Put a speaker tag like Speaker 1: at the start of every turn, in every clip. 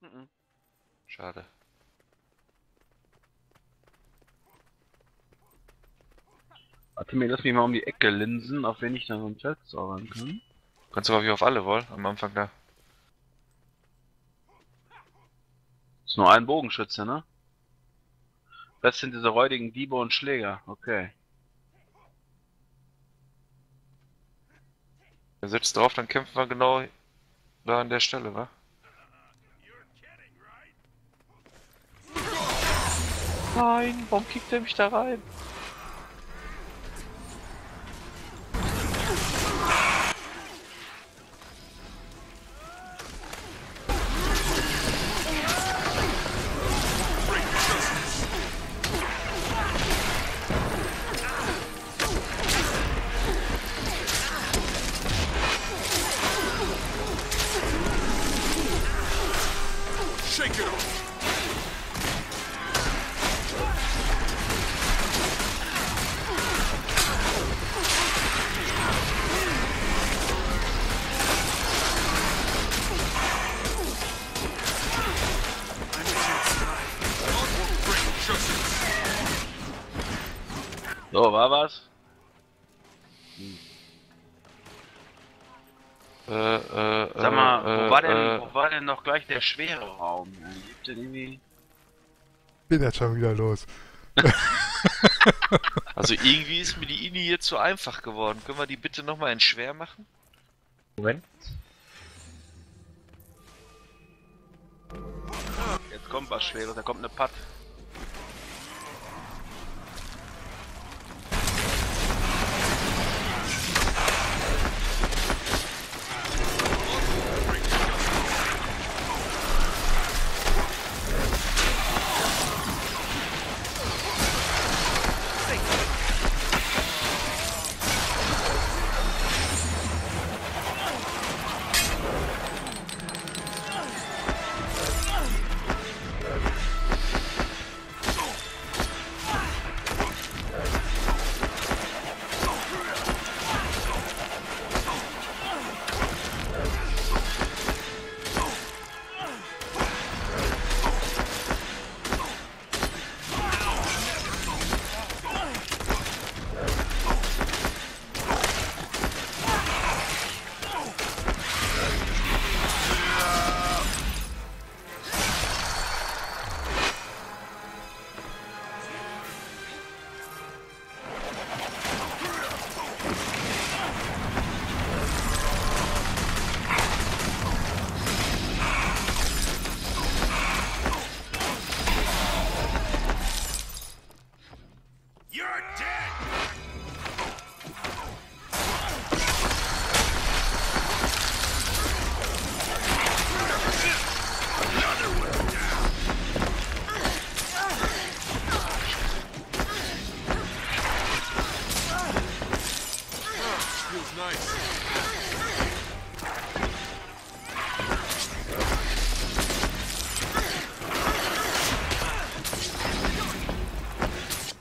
Speaker 1: Mhm.
Speaker 2: Schade.
Speaker 1: Warte mir, lass mich mal um die Ecke linsen, auf wenn ich da so ein Feld zaubern kann.
Speaker 2: Kannst du aber wie auf alle wollen, am Anfang da.
Speaker 1: Ist nur ein Bogenschütze, ne? Das sind diese räudigen Diebe und Schläger, okay.
Speaker 2: Er setzt drauf, dann kämpfen wir genau da an der Stelle, wa? Nein, warum kickt er mich da rein?
Speaker 1: So, war was?
Speaker 2: Äh, äh,
Speaker 1: Sag mal,
Speaker 2: äh,
Speaker 1: wo war denn,
Speaker 2: äh,
Speaker 1: wo war denn noch gleich der schwere Raum? Gibt denn irgendwie...
Speaker 3: Bin jetzt schon wieder los.
Speaker 2: Also irgendwie ist mir die Ini hier zu einfach geworden. Können wir die bitte nochmal in schwer machen?
Speaker 4: Moment.
Speaker 1: Jetzt kommt was Schweres, da kommt eine Patt.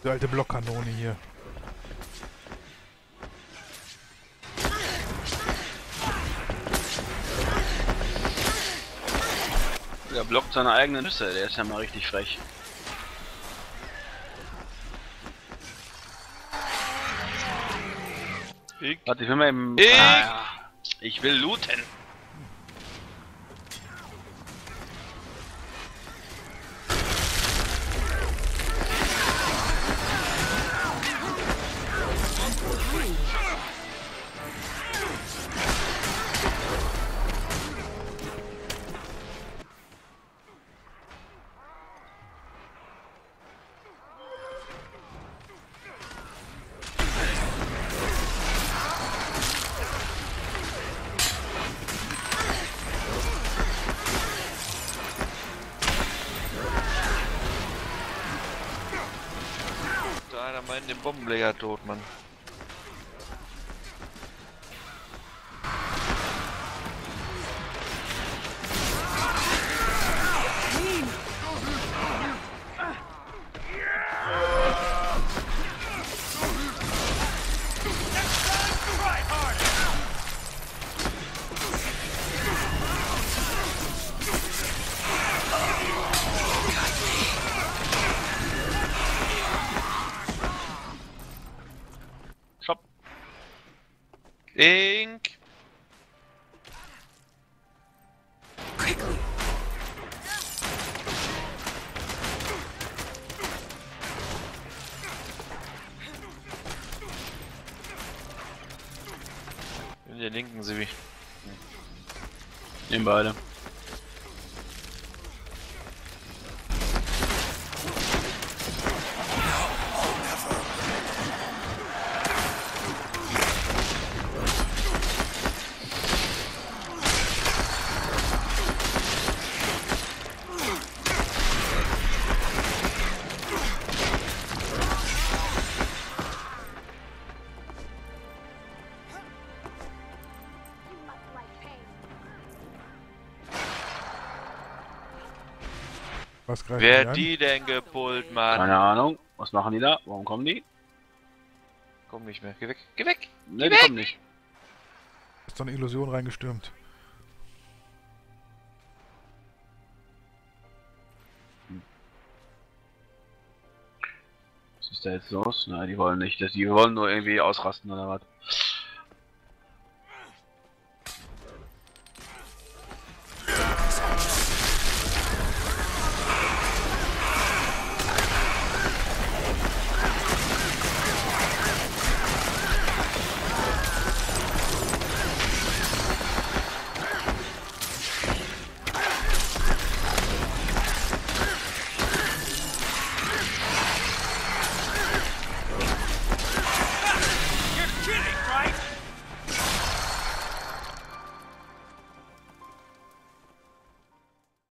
Speaker 3: Die alte Blockkanone hier.
Speaker 1: Der blockt seine eigenen Nüsse, der ist ja mal richtig frech.
Speaker 2: Ich?
Speaker 1: Warte, ich will mal eben...
Speaker 2: Ich-
Speaker 1: Ah, ja. ich will looten.
Speaker 2: Einer meint den Bombenleger tot, Mann. Ink! In der linken Sibi.
Speaker 1: Nehmen beide.
Speaker 3: Was greift
Speaker 2: Wer
Speaker 3: die an?
Speaker 2: die denn gepult, Mann?
Speaker 1: Keine Ahnung. Was machen die da? Warum kommen die?
Speaker 2: Komm nicht mehr. Geh weg. Geh weg!
Speaker 1: Ne, die kommen nicht.
Speaker 3: Ist doch eine Illusion reingestürmt.
Speaker 1: Was ist da jetzt los? Na, die wollen nicht. Die wollen nur irgendwie ausrasten oder was.